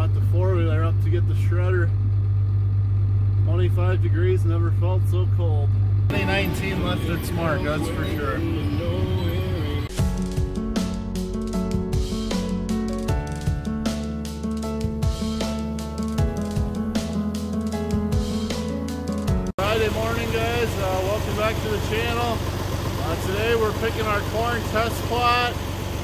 Brought the four-wheeler up to get the shredder. 25 degrees, never felt so cold. 2019 left its mark, that's for sure. Friday morning guys, uh, welcome back to the channel. Uh, today we're picking our corn test plot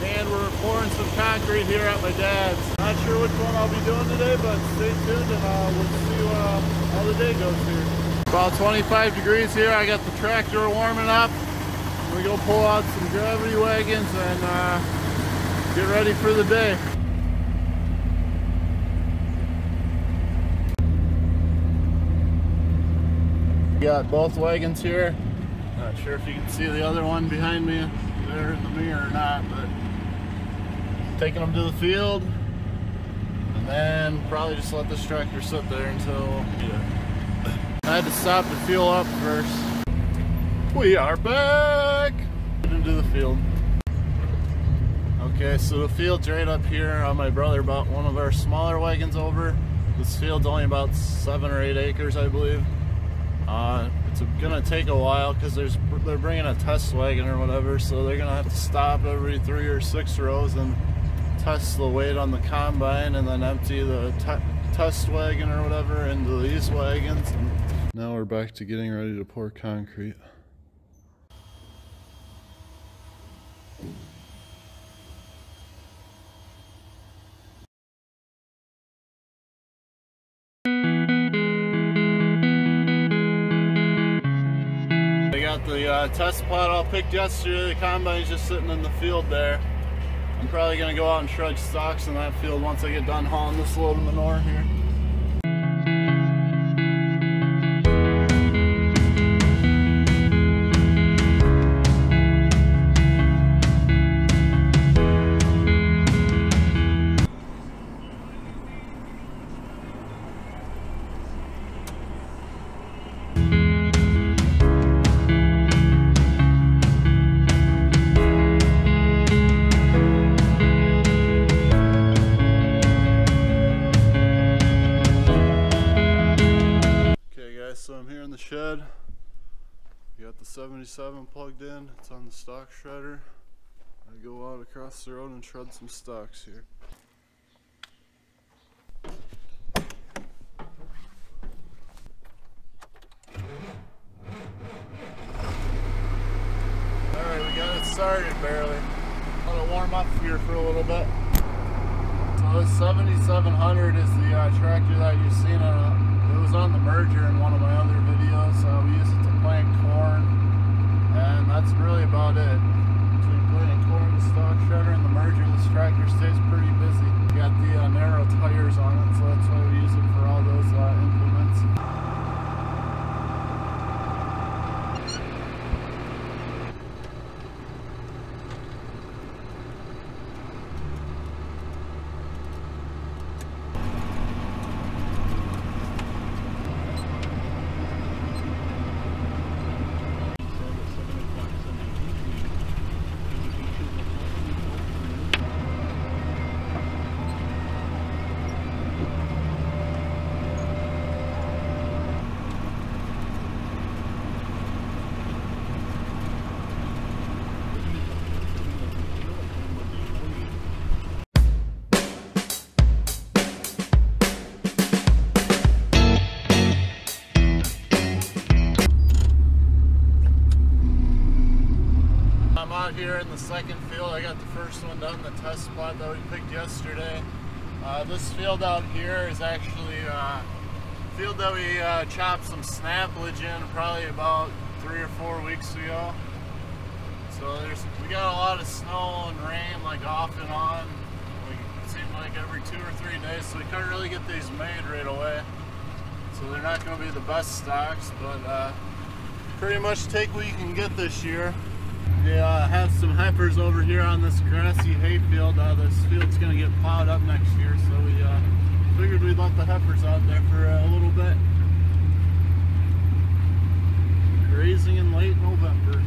and we're pouring some concrete here at my dad's. Not sure which one I'll be doing today, but stay tuned and uh, we'll see uh, how the day goes here. About 25 degrees here. I got the tractor warming up. We go pull out some gravity wagons and uh, get ready for the day. Got both wagons here. Not sure if you can see the other one behind me there in the mirror or not, taking them to the field and then probably just let this tractor sit there until yeah. I had to stop to fuel up first. We are back into the field. Okay, so the field's right up here on my brother bought one of our smaller wagons over. This field's only about seven or eight acres, I believe. Uh, it's gonna take a while because there's they're bringing a test wagon or whatever, so they're gonna have to stop every three or six rows and test the weight on the combine and then empty the test wagon or whatever into these wagons. Now we're back to getting ready to pour concrete. They got the uh, test plot all picked yesterday. The combine's just sitting in the field there. I'm probably gonna go out and shred stalks in that field once I get done hauling this load of manure here. Shed. got the 77 plugged in. It's on the stalk shredder. I go out across the road and shred some stalks here. Alright, we got it started barely. It warm up here for a little bit. So this 7700 is the uh, tractor that you've seen on it was on the merger in one of my other videos. Uh, we use it to plant corn, and that's really about it. Between planting corn, the stalk shredder, and the merger, this tractor stays pretty busy. We got the uh, narrow tires on it, so that's why we use it for all those uh, here in the second field. I got the first one done, the test spot that we picked yesterday. Uh, this field out here is actually a uh, field that we uh, chopped some snaplage in probably about three or four weeks ago. So there's we got a lot of snow and rain like off and on. It seemed like every two or three days, so we couldn't really get these made right away. So they're not going to be the best stalks, but uh, pretty much take what you can get this year. They uh, have some heifers over here on this grassy hay field. Uh, this field's going to get plowed up next year, so we uh, figured we'd let the heifers out there for a little bit. Grazing in late November.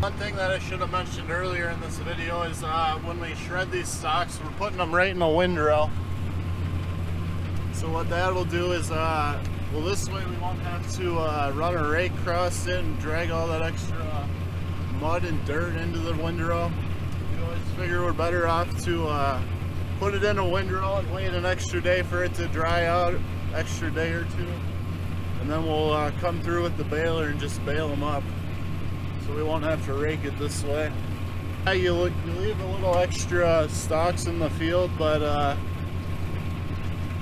One thing that I should have mentioned earlier in this video is uh, when we shred these stalks, we're putting them right in a windrow. So what that will do is, uh, well this way we won't have to uh, run a rake across it and drag all that extra mud and dirt into the windrow. you We always figure we're better off to uh, put it in a windrow and wait an extra day for it to dry out, extra day or two. And then we'll uh, come through with the baler and just bale them up. So we won't have to rake it this way. Yeah, you, you leave a little extra stalks in the field, but uh,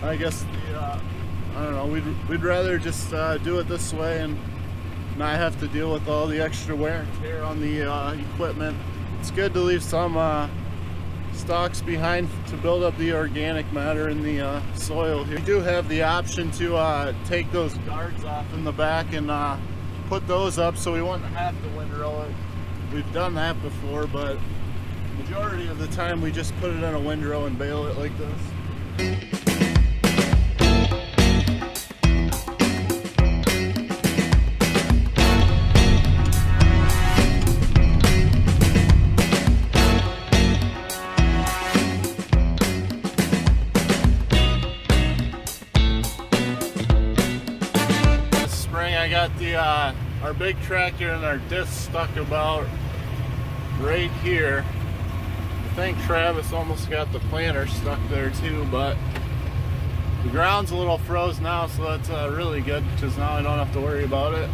I guess the, uh, I don't know, we'd, we'd rather just uh, do it this way and not have to deal with all the extra wear and tear on the uh, equipment. It's good to leave some uh, stalks behind to build up the organic matter in the uh, soil here. We do have the option to uh, take those guards off in the back and uh, put those up so we wouldn't have to windrow it. We've done that before, but majority of the time we just put it in a windrow and bale it like this. Got the uh, our big tractor and our disc stuck about right here. I think Travis almost got the planter stuck there too, but the ground's a little froze now, so that's uh, really good because now I don't have to worry about it.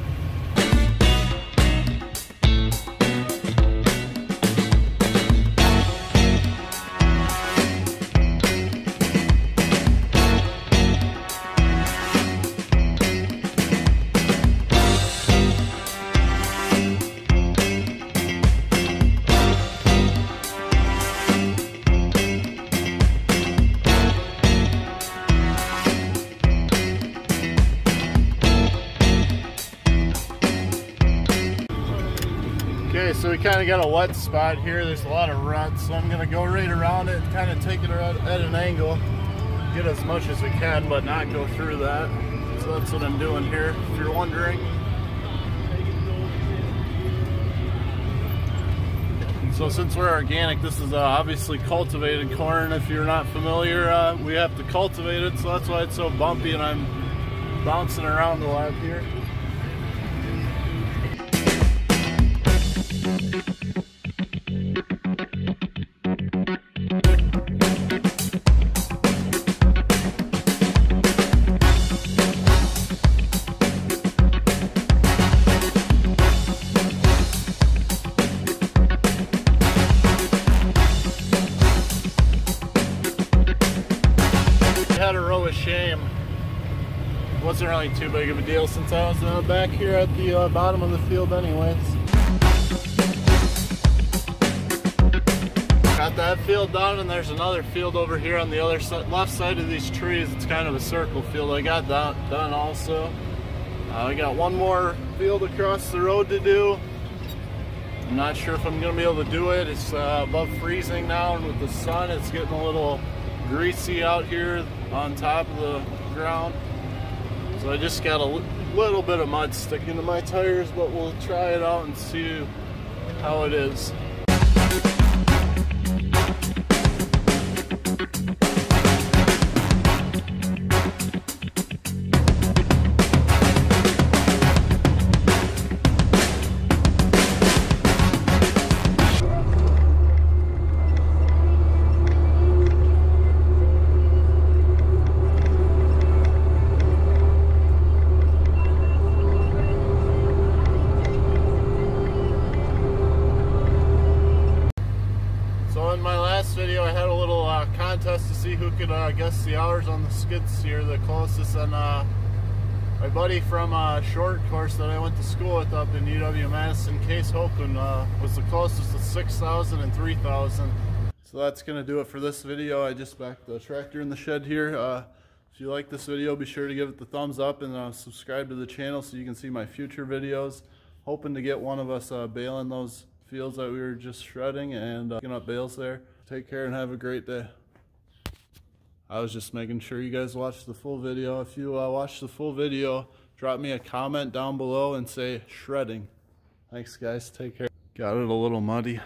Kind of got a wet spot here. There's a lot of ruts, so I'm going to go right around it kind of take it at an angle. Get as much as we can, but not go through that. So that's what I'm doing here, if you're wondering. So since we're organic, this is uh, obviously cultivated corn. If you're not familiar, uh, we have to cultivate it, so that's why it's so bumpy and I'm bouncing around a lot here. Had a row of shame. Wasn't really too big of a deal since I was uh, back here at the uh, bottom of the field anyways. Field done and there's another field over here on the other side, left side of these trees. It's kind of a circle field. I got that done also. Uh, I got one more field across the road to do. I'm not sure if I'm going to be able to do it. It's uh, above freezing now and with the sun it's getting a little greasy out here on top of the ground. So I just got a little bit of mud sticking to my tires, but we'll try it out and see how it is. Who could uh, guess the hours on the skid steer the closest. And uh, my buddy from uh, short course that I went to school with up in UW-Madison, Case Hopeland, uh, was the closest to 6,000 and 3,000. So that's going to do it for this video. I just backed the tractor in the shed here. Uh, if you like this video, be sure to give it the thumbs up and subscribe to the channel so you can see my future videos. Hoping to get one of us baling those fields that we were just shredding and uh, picking up bales there. Take care and have a great day. I was just making sure you guys watched the full video. If you uh, watch the full video, drop me a comment down below and say shredding. Thanks guys, take care. Got it a little muddy.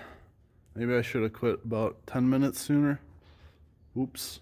Maybe I should have quit about 10 minutes sooner. Oops.